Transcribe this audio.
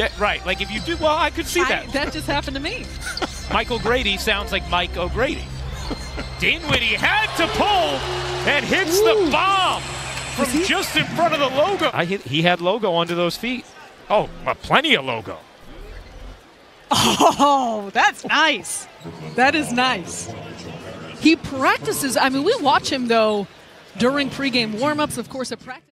Yeah, right. Like if you do well, I could see I, that. that just happened to me. Michael Grady sounds like Mike O'Grady. Dinwiddie had to pull and hits the bomb from just in front of the logo. I hit, he had logo under those feet. Oh, well, plenty of logo. Oh, that's nice. That is nice. He practices. I mean, we watch him though during pregame warmups, of course, at practice.